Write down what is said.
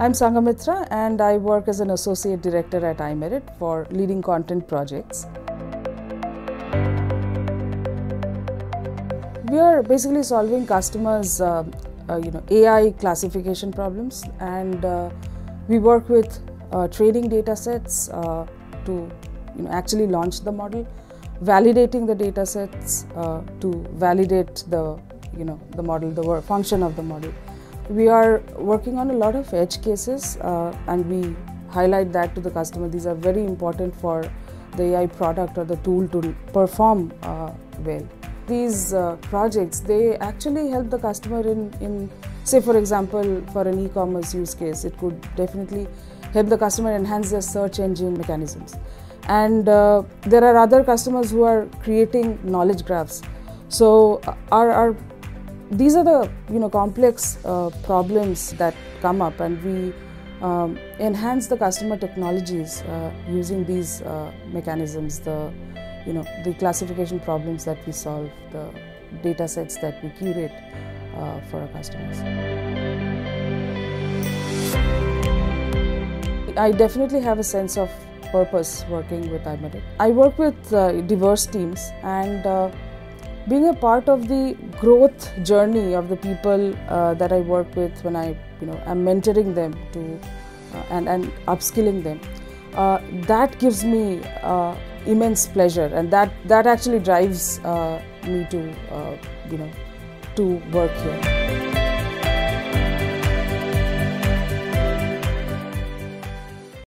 I'm Sanghamitra and I work as an associate director at iMerit for leading content projects. We are basically solving customers' uh, uh, you know AI classification problems, and uh, we work with uh, training data sets uh, to you know actually launch the model, validating the data sets uh, to validate the you know the model, the function of the model. We are working on a lot of edge cases uh, and we highlight that to the customer. These are very important for the AI product or the tool to perform uh, well. These uh, projects, they actually help the customer in, in, say for example, for an e-commerce use case, it could definitely help the customer enhance their search engine mechanisms. And uh, there are other customers who are creating knowledge graphs. So our, our these are the you know complex uh, problems that come up and we um, enhance the customer technologies uh, using these uh, mechanisms the you know the classification problems that we solve the data sets that we curate uh, for our customers i definitely have a sense of purpose working with iMerit. i work with uh, diverse teams and uh, being a part of the growth journey of the people uh, that I work with when I, you know, I'm mentoring them to uh, and and upskilling them, uh, that gives me uh, immense pleasure, and that that actually drives me to, you know, to work here.